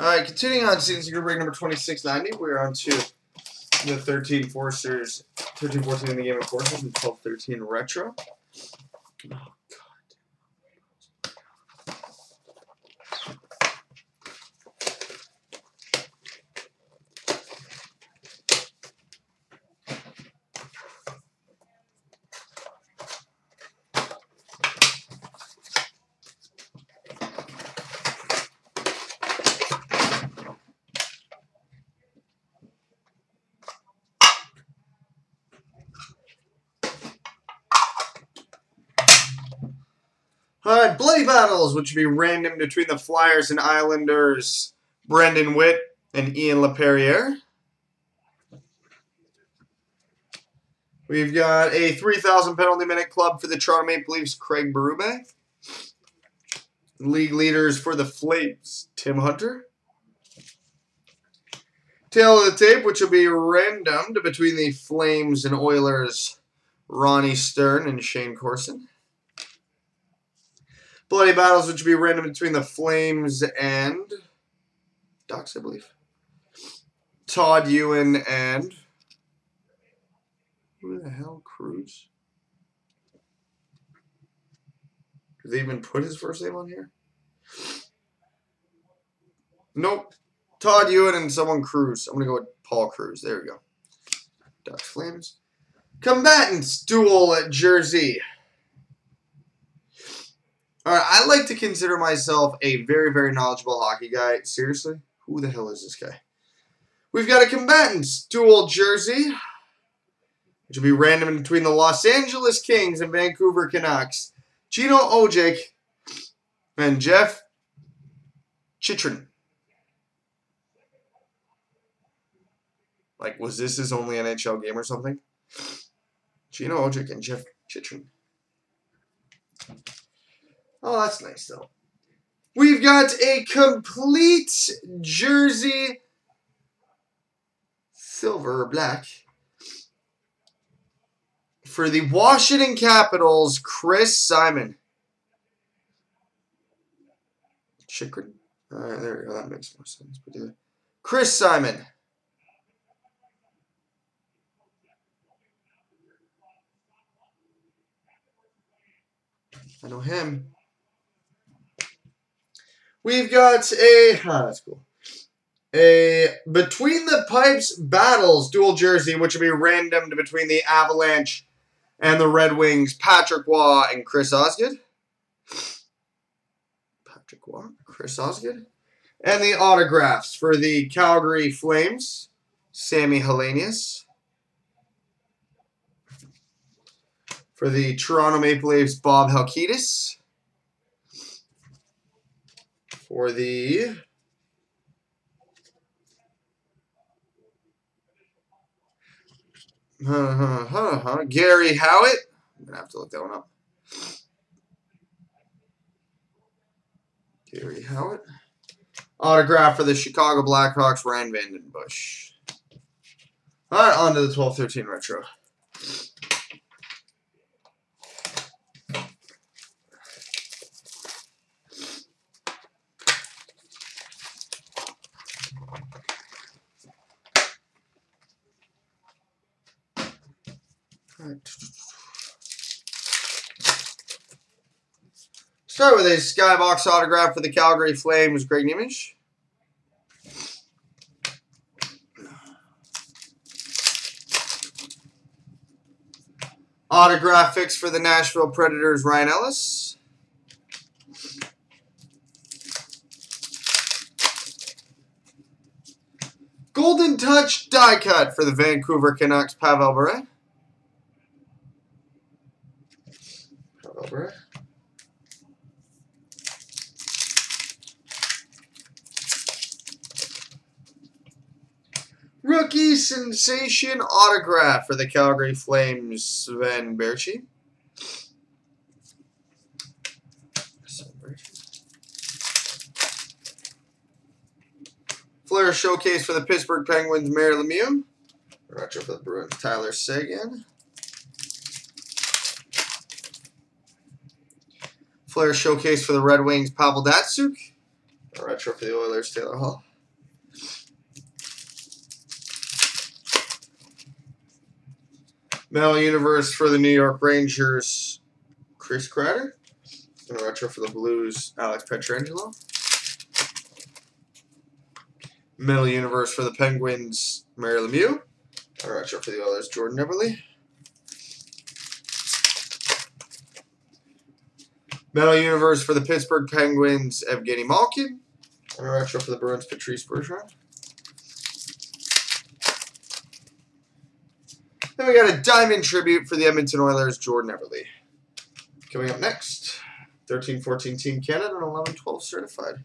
All right, continuing on season group break number 2690, we're on to the 13 Forcers, 13 14 in the game of Forcers and 12 13 Retro. All right, bloody battles, which would be random between the Flyers and Islanders, Brendan Witt and Ian Laperriere. We've got a 3,000 penalty minute club for the Toronto Maple Leafs, Craig Berube. League leaders for the Flames, Tim Hunter. Tail of the tape, which will be random between the Flames and Oilers, Ronnie Stern and Shayne Corson. Bloody battles, which would be random between the Flames and Ducks, I believe. Todd Ewen and who the hell, Kruse? Did they even put his first name on here? Nope. Todd Ewen and someone Kruse. I'm gonna go with Paul Kruse. There we go. Ducks Flames. Combatants duel at Jersey. All right, I like to consider myself a very, very knowledgeable hockey guy. Seriously, who the hell is this guy? We've got a combatants dual jersey, which will be random between the Los Angeles Kings and Vancouver Canucks. Gino Odjick and Jeff Chychrun. Like, was this his only NHL game or something? Gino Odjick and Jeff Chychrun. Oh, that's nice, though. We've got a complete jersey, silver or black, for the Washington Capitals, Chris Simon. Chychrun. All uh, right, there we go. That makes more sense. But yeah. Chris Simon. I know him. We've got a oh, that's cool. A between the pipes battles dual jersey, which will be random between the Avalanche and the Red Wings, Patrick Roy and Chris Osgood. Patrick Roy, Chris Osgood. And the autographs for the Calgary Flames, Sammy Helenius. For the Toronto Maple Leafs, Bob Halkidis for the huh, huh, huh. Gary Howitt. I'm to have to look that one up. Gary Howatt. Autograph for the Chicago Blackhawks, Ryan VandenBussche. All right, on to the 12-13 Retro. Start with a skybox autograph for the Calgary Flames, Greg Nemisz. Autograph fix for the Nashville Predators, Ryan Ellis. Golden Touch die cut for the Vancouver Canucks, Pavel Bure. Rookie sensation autograph for the Calgary Flames, Sven Baertschi. Flair showcase for the Pittsburgh Penguins, Mario Lemieux. Retro for the Bruins, Tyler Seguin. Flair showcase for the Red Wings, Pavel Datsyuk. A retro for the Oilers, Taylor Hall. Metal Universe for the New York Rangers, Chris Kreider. And a retro for the Blues, Alex Pietrangelo. Metal Universe for the Penguins, Mario Lemieux. And a retro for the Oilers, Jordan Eberle. Metal Universe for the Pittsburgh Penguins, Evgeni Malkin. A retro for the Bruins, Patrice Bergeron. Then we got a Diamond Tribute for the Edmonton Oilers, Jordan Eberle. Coming up next, 13-14 Team Canada and 11-12 Certified.